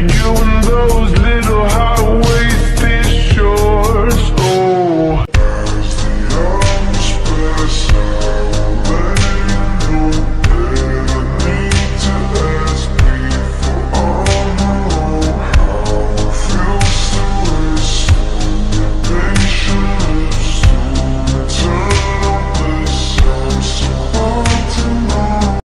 You and those